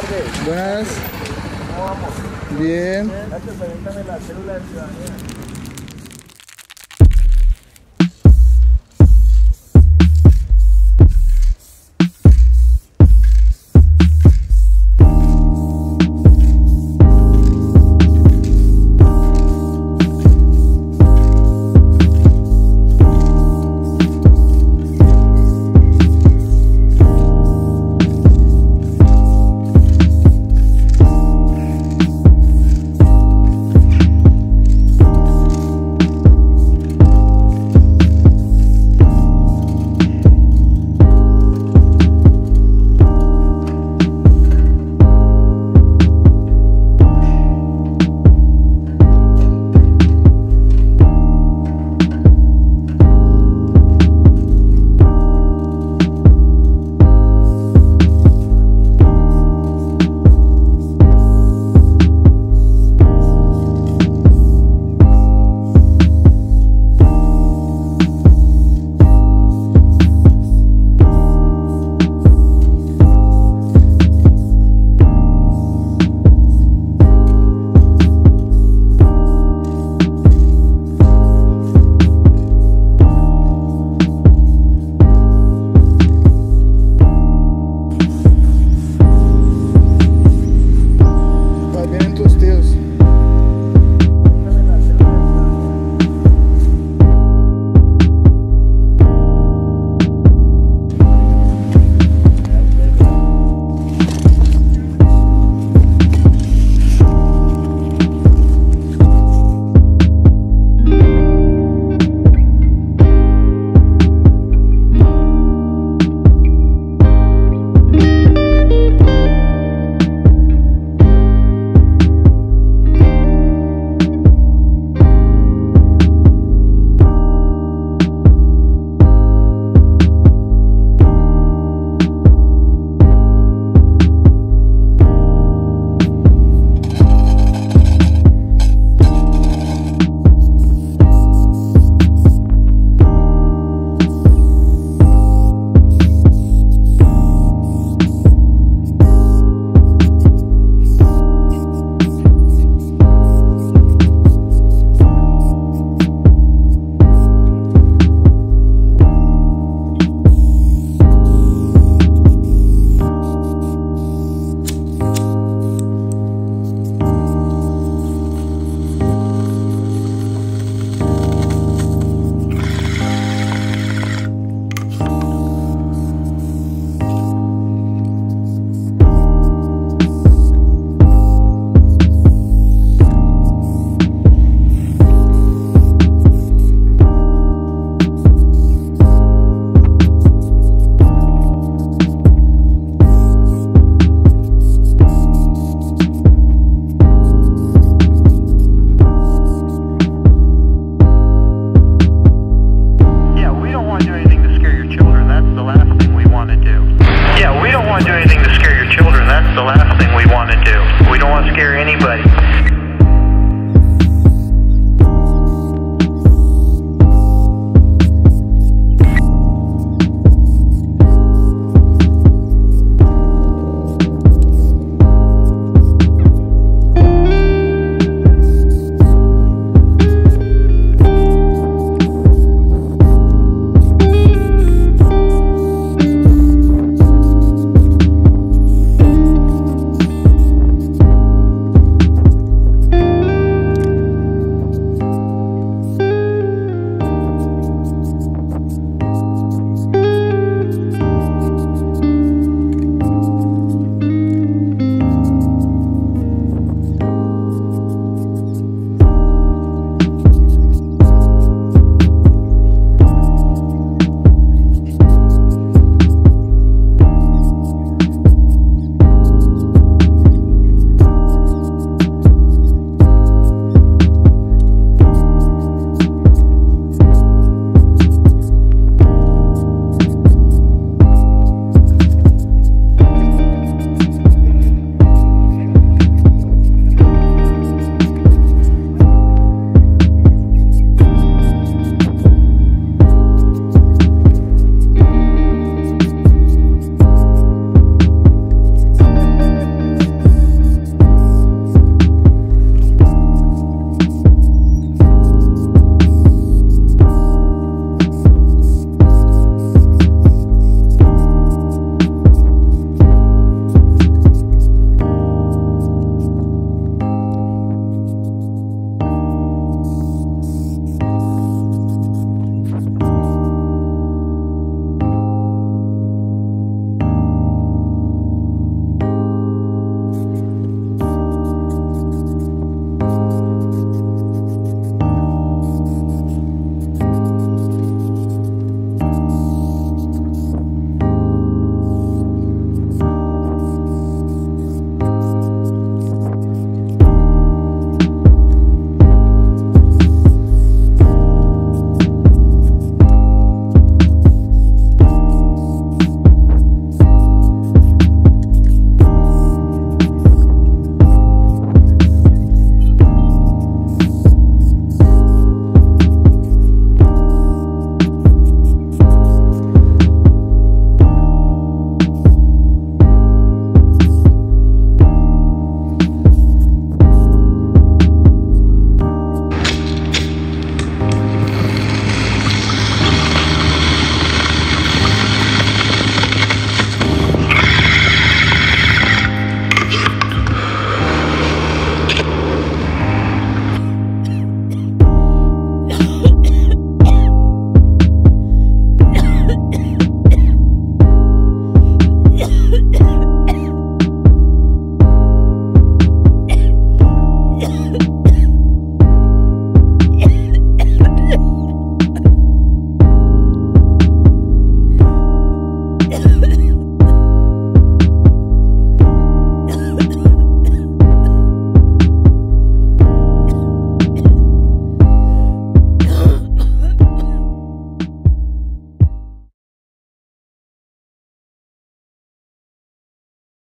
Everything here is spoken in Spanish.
tardes. Buenas. ¿Cómo vamos? Bien. Gracias, la célula de ciudadanía. to do. We don't want to scare anybody.